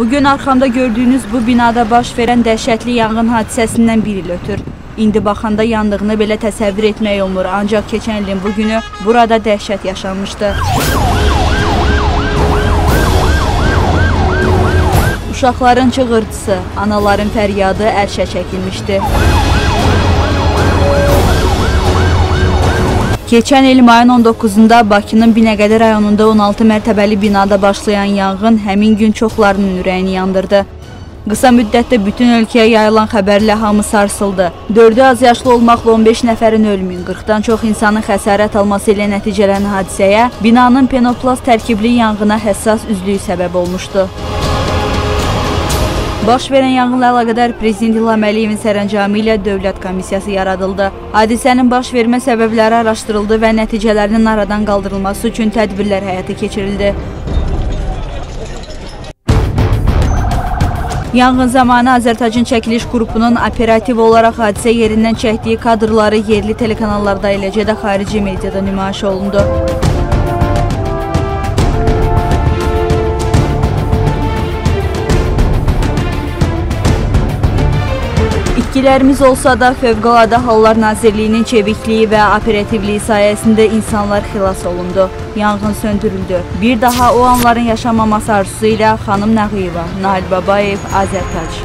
Bugün arxamda gördüyünüz bu binada baş verən dəhşətli yanğın hadisəsindən bir il ötür. İndi baxanda yandığını belə təsəvvür etmək olmur, ancaq keçən ilin bu günü burada dəhşət yaşanmışdı. Uşaqların çığırtısı, anaların fəryadı ərşə çəkilmişdi. Keçən il mayın 19-da Bakının Binəqədi rayonunda 16 mərtəbəli binada başlayan yanğın həmin gün çoxlarının ürəyini yandırdı. Qısa müddətdə bütün ölkəyə yayılan xəbərlə hamı sarsıldı. 4-ü az yaşlı olmaqla 15 nəfərin ölümün, 40-dan çox insanın xəsarət alması ilə nəticələnən hadisəyə binanın penoplast tərkibli yanğına həssas üzlüyü səbəb olmuşdu. Baş verən yanğınla əlaqədar Prezident İlham Əliyevin sərəncamı ilə Dövlət Komissiyası yaradıldı. Hadisənin baş vermə səbəbləri araşdırıldı və nəticələrinin aradan qaldırılması üçün tədbirlər həyata keçirildi. Yanğın zamanı Azərtacın çəkiliş qrupunun operativ olaraq hadisə yerindən çəkdiyi kadrları yerli telekanallarda, eləcə də xarici mediada nümayiş olundu. İtkilərimiz olsa da Fövqəladə Hallar Nazirliyinin çevikliyi və operativliyi sayəsində insanlar xilas olundu. Yanğın söndürüldü. Bir daha o anların yaşanmaması arzusu ilə xanım Nağıyeva, Nail Babayev, Azərtac.